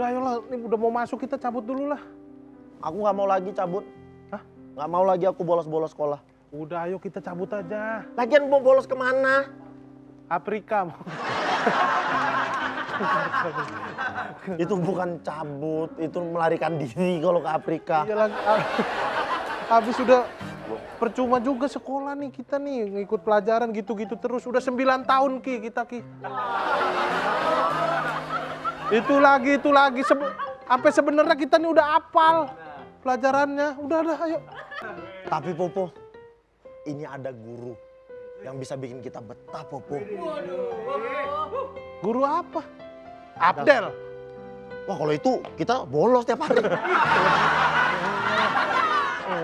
Udah ayolah, ini udah mau masuk kita cabut dulu lah. Aku nggak mau lagi cabut. Hah? Nggak mau lagi aku bolos-bolos sekolah. Udah ayo kita cabut aja. Lagian mau bolos ke mana? Afrika. Itu bukan cabut, itu melarikan diri kalau ke Afrika. Iya lagi. ah, Habis udah percuma juga sekolah nih kita nih ngikut pelajaran gitu-gitu terus udah 9 tahun Ki kita Ki. Itu lagi itu lagi Sebe- sampai sebenarnya kita nih udah apal pelajarannya. Udah dah ayo. Tapi Popo, ini ada guru yang bisa bikin kita betah Popo. Guru apa? Abdel. Wah kalau itu kita bolos tiap hari.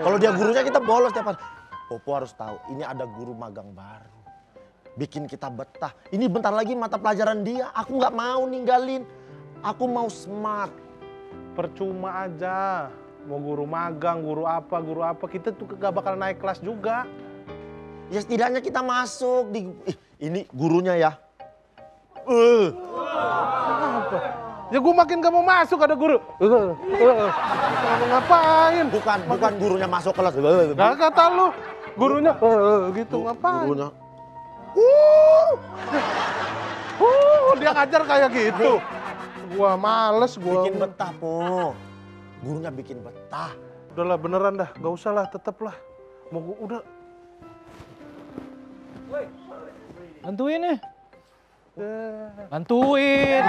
kalau dia gurunya kita bolos tiap hari. Popo harus tahu, ini ada guru magang baru. Bikin kita betah. Ini bentar lagi mata pelajaran dia. Aku nggak mau ninggalin. Aku mau smart. Percuma aja. Mau guru magang, guru apa, guru apa. Kita tuh gak bakal naik kelas juga. Ya setidaknya kita masuk di ini gurunya ya. Eh, Apa? Ya gue makin gak mau masuk ada guru. Eh, eh, Mau ngapain? bukan bukan gurunya masuk kelas. Gak kata lu. Gurunya eh, eh, gitu ngapain? Gurunya. Uh, dia ngajar kayak gitu. Gua males, gua. Bikin betah, Po. Gurunya bikin betah. Udahlah beneran dah, gak usah lah, tetep lah. Mau gua, udah. Bantuin nih. Eh, Bantuin.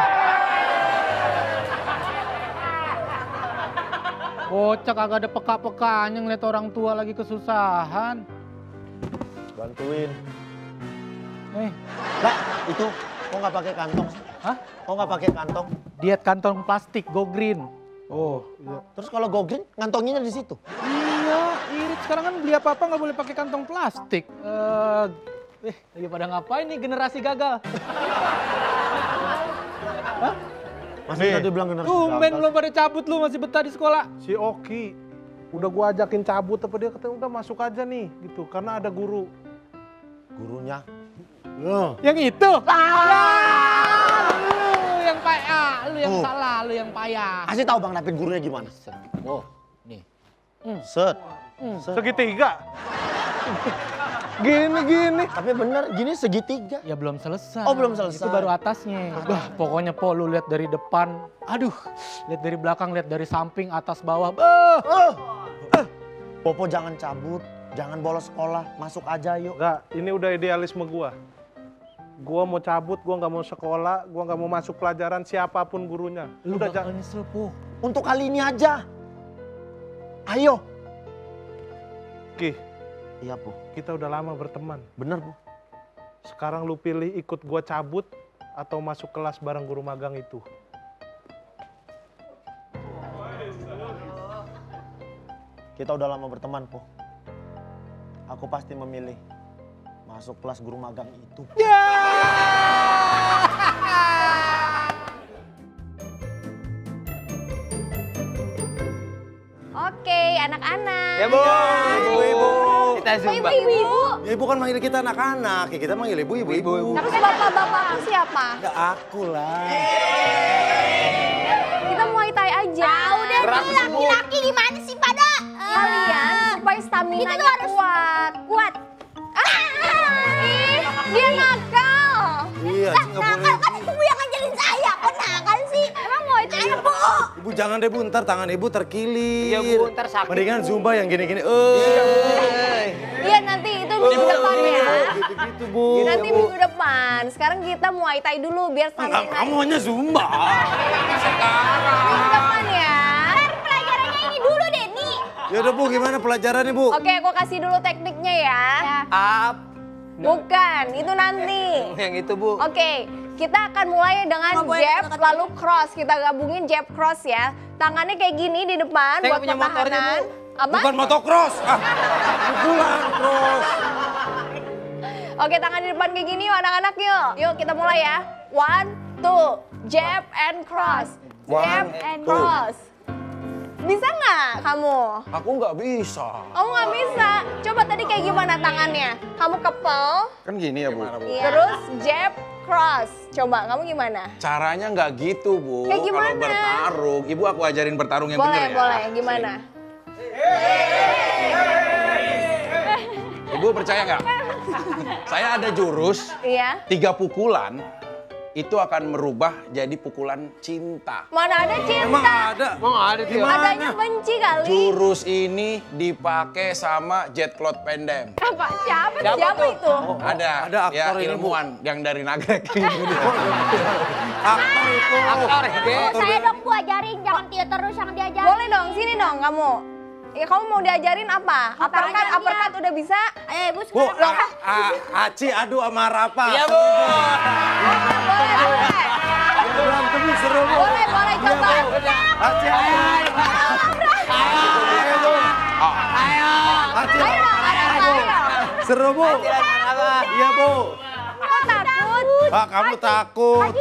Bocah kagak ada peka-pekanya ngeliat orang tua lagi kesusahan. Bantuin. Eh, Lah, itu kok nggak pakai kantong sih? Hah? Kok nggak pakai kantong? Diet kantong plastik go green. Oh, iya. Terus kalau go green, ngantonginnya di situ. iya, irit sekarang kan beli apa-apa nggak boleh pakai kantong plastik. Eh, eh, lagi pada ngapain nih generasi gagal? Masih Nih. tadi bilang generasi Tumben gagal. belum pada cabut lu masih betah di sekolah. Si Oki, udah gua ajakin cabut, apa dia kata udah masuk aja nih, gitu. Karena ada guru. Gurunya. Yang itu? Ah, lu yang payah, lu yang Oh. salah, lu yang payah. Kasih tahu Bang David gurunya gimana. Oh, nih. Set. Hmm. Set. Segitiga. gini, gini. Tapi bener, gini segitiga. Ya belum selesai. Oh, belum selesai. Itu baru atasnya. Wah, pokoknya po lu lihat dari depan. Aduh, lihat dari belakang, lihat dari samping, atas, bawah. Bah. Oh. Eh. Popo jangan cabut, jangan bolos sekolah, masuk aja yuk. Enggak, ini udah idealisme gua. Gua mau cabut, gua nggak mau sekolah, gua nggak mau masuk pelajaran siapa pun gurunya. Lu udah jangan. nyesel, po. Untuk kali ini aja. Ayo. Ki, Iya, Po. kita udah lama berteman. Bener, Po. Sekarang lu pilih ikut gua cabut atau masuk kelas bareng guru magang itu. Kita udah lama berteman, Po. Aku pasti memilih masuk kelas guru magang itu. Oke, anak-anak. Ya bu, ibu-ibu. Kita Kok zumba. ibu-ibu? Ya ibu kan manggil kita anak-anak, ya kita manggil ibu, ibu-ibu. Terus bapak-bapak siapa? Ya aku lah. Kita muay thai aja. udah Berat, nih Bu. laki-laki gimana sih pada? Kalian supaya stamina itu harus kuat. Kuat. Jangan deh bu, ntar tangan ibu terkilir. Iya, Bu, ntar sakit, Mendingan zumba yang gini-gini. Eh, Iya nanti itu minggu depan ya. gitu-gitu bu. Nanti minggu depan. Sekarang kita muay thai dulu biar stamina. kamu hanya zumba. Minggu depan ya. Pelajarannya ini dulu deh nih. Ya udah bu, gimana pelajarannya bu? Oke, aku kasih dulu tekniknya ya. Up. Bukan, itu nanti. Yang itu bu. Oke, kita akan mulai dengan jab lalu cross. Kita gabungin jab cross ya. Tangannya kayak gini di depan Saya buat punya motornya, pertahanan. Apa? Bukan motocross. Ah, pukulan cross. Oke, tangan di depan kayak gini yuk anak-anak yuk. Yuk kita mulai ya. One, two, jab and cross. Jab One, and two. cross. Bisa nggak kamu? Aku nggak bisa. Kamu nggak bisa. Coba tadi kayak gimana tangannya? Kamu kepel, Kan gini ya bu. terus jab, cross. Coba kamu gimana? Caranya nggak gitu, Bu. Kayak gimana? Kalau bertarung, Ibu aku ajarin bertarung yang boleh, bener ya. boleh. Gimana? Ibu percaya nggak? Saya ada jurus, Iya. tiga pukulan, itu akan merubah jadi pukulan cinta. Mana ada cinta? Emang ada? Emang ada tuh. Adanya benci kali. Jurus ini dipakai sama Jet Cloud Pendem. Apa? Siapa? Siapa Siapa, tuh? itu? Ada, ada ya aktor ini, Bu. ilmuwan yang dari Nagrek. Aktor itu. Aktor. Saya dong Bu ajarin, jangan dia terus yang diajarin. Boleh dong, sini dong kamu. Ya kamu mau diajarin apa? Uppercut, uppercut udah bisa? Eh Bu Bu, Aci adu sama Rafa. Iya, Bu. Boleh, boleh. Berantem seru, Bu. Boleh, boleh coba. Aci, ayo. Ayo, Bu. Aci, Ayo? Ayo. seru, Bu. Iya, Bu. Kok takut? Pak, kamu takut.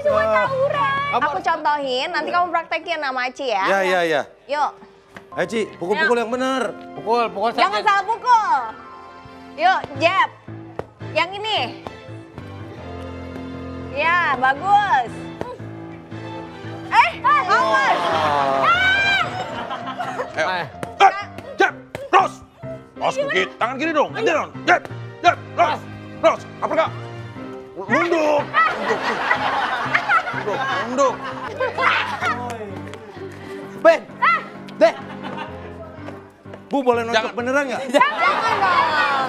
Aku contohin, nanti kamu praktekin sama Aci ya. Ya, ya, ya. Yuk, Ayo, Ci, pukul-pukul yang bener. Pukul, pukul jangan salah pukul. Yuk, jab. Yang ini. Ya, bagus. Eh, awas. Ayo. Eh, Jab, cross. Cross kiri. Tangan kiri dong. Ganti dong. Jab, jab, cross. Cross. Apa enggak? Nunduk. Nunduk. Nunduk. Nunduk. Bu, boleh nonton Jangan. beneran nggak? Jangan dong.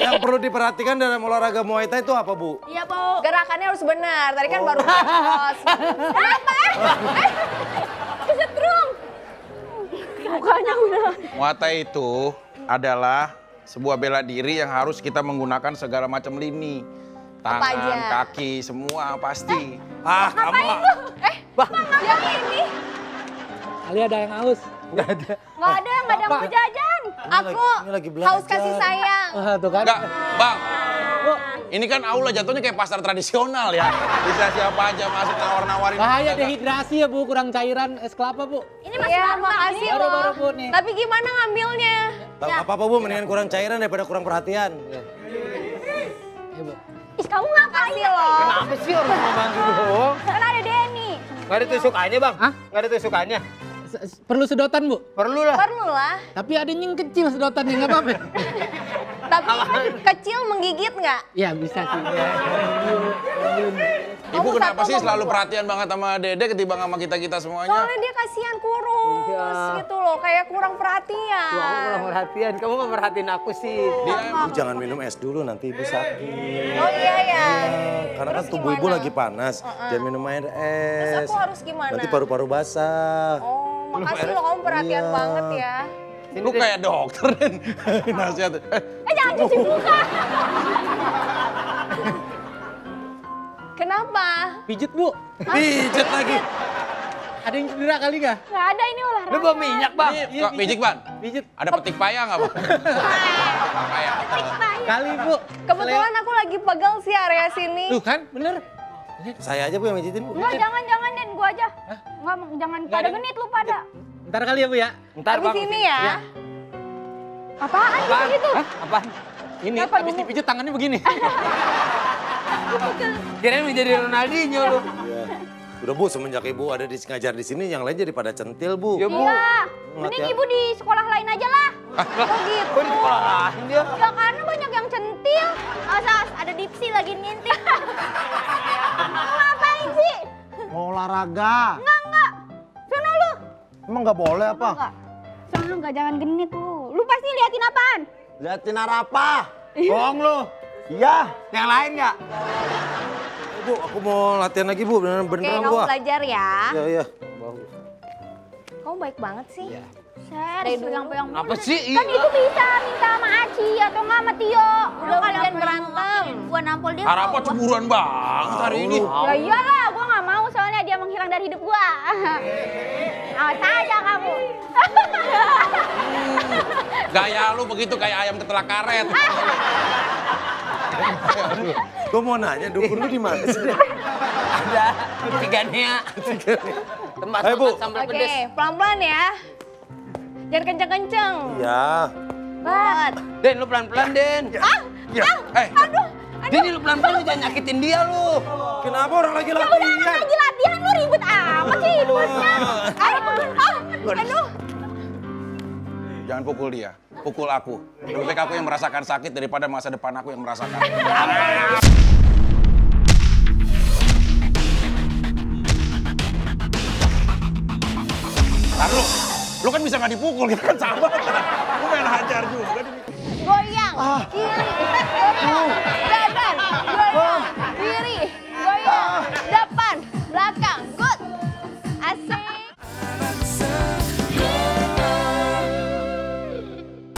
Yang perlu diperhatikan dalam olahraga Muay Thai itu apa, Bu? Iya Bu. Gerakannya harus benar. Tadi kan baru cross. Kenapa? Eh, kesetrum. Mukanya udah. Muay Thai itu adalah sebuah bela diri yang harus kita menggunakan segala macam lini. Tangan, kaki, semua pasti. Ah, kamu. Eh, yang ini. Ali ada yang haus. Nggak ada, nggak ada yang mau jajan. Aku ini lagi belajar. haus kasih sayang. Wah, tuh kan. Enggak, Bang. Ini kan aula jatuhnya kayak pasar tradisional ya. Bisa siapa aja masuk nawar-nawarin. Bahaya dehidrasi ya Bu, kurang cairan es kelapa Bu. Ini masih Iya, baru makasih loh. baru, Bu, nih. Tapi gimana ngambilnya? Tak apa-apa, Bu, mendingan kurang cairan daripada kurang perhatian. Ya Bu. Ih kamu ngapain? Makasih loh. Apa sih orang mau bantu doang? Kan ada Denny. Nggak ada tusukannya bang? Hah? Nggak ada tusukannya? Perlu sedotan Bu? Perlu lah. Perlu lah. Tapi ada yang kecil sedotannya, nggak apa-apa. Tapi kecil menggigit nggak? Ya bisa sih. Ibu Kamu kenapa satu sih apa selalu perhatian banget sama Dede ketimbang sama kita-kita semuanya? Soalnya dia kasihan kurus gitu loh, kayak kurang perhatian. Kurang perhatian. Kamu nggak merhatiin aku sih. Dia Bu, jangan minum es dulu, nanti Ibu sakit. Oh iya ya. Karena kan tubuh Ibu lagi panas. Jangan minum air es. Terus aku harus gimana? Nanti paru-paru basah. Oh, makasih loh kamu perhatian Iya. banget ya. lu kayak dokter Den. Nasihat. Eh, Eh jangan cuci muka. Kenapa? Pijit Bu. Pijet lagi. Ada yang cedera kali nggak? Nggak ada ini olahraga. Lu bawa minyak bang? ini kok pijik, Ban? Pijit. Ada petik payah nggak, Bang? Payah. Kali Bu. Kebetulan aku lagi pegel sih area sini. Tuh kan, bener. Saya aja Bu yang mijitin Bu. Enggak, jangan, jangan, Den. Gua aja. Enggak, jangan pada ada. genit lu pada. Ntar kali ya Bu ya. Ntar Di bang. sini ya. Iya. Apaan Apaan? gitu? Hah? Apaan? Ini Kenapa habis dipijit tangannya begini. Kirain menjadi Ronaldinho lu. Iya. Udah Bu, semenjak Ibu ada di ngajar di sini, yang lain jadi pada centil Bu. Ya bu. Iya. Mending ya. ibu di sekolah lain aja lah. Oh gitu. Kok di sekolah lain dia? Ya karena banyak yang centil. Asas, ada dipsi lagi ngintip. olahraga. Enggak, enggak. Sono lu. Emang nggak boleh apa? Enggak. Sono enggak, jangan genit lu. Lu pasti liatin apaan? Liatin apa? Bohong lu. Iya. Yang lain nggak? Bu, aku mau latihan lagi Bu, beneran Oke, beneran kamu Bu. ah. belajar ya. Iya, iya. Kamu baik banget sih. Pegang-pegang mulu. Apa sih? Kan itu bisa minta sama Aci atau nggak sama Tio. Udah kalian berantem. Gua nampol dia. Harapan gua- cemburuan banget hari ini. Ya iyalah, nggak mau soalnya dia menghilang dari hidup gua. Awas aja kamu. Gaya lu begitu kayak ayam ketelak karet. Gue mau nanya, dukun lu di mana sih? Ada tiganya. Tempat Ayo, Bu. sambal Oke, pedes. pelan-pelan ya. Jangan kenceng-kenceng. Iya. Buat. Den, lu pelan-pelan Den. Ah, Ya, eh, Dia nih lu pelan-pelan lu jangan nyakitin dia lu. kenapa orang lagi Ya udah latihan? lagi latihan lu ribet amat sih hidupnya. Aduh, ah, aduh. Jangan pukul dia, pukul aku. Lebih baik aku yang merasakan sakit daripada masa depan aku yang merasakan. Taruh, lu kan bisa nggak dipukul, kita kan sahabat. Lu main hajar juga. Goyang. Kiri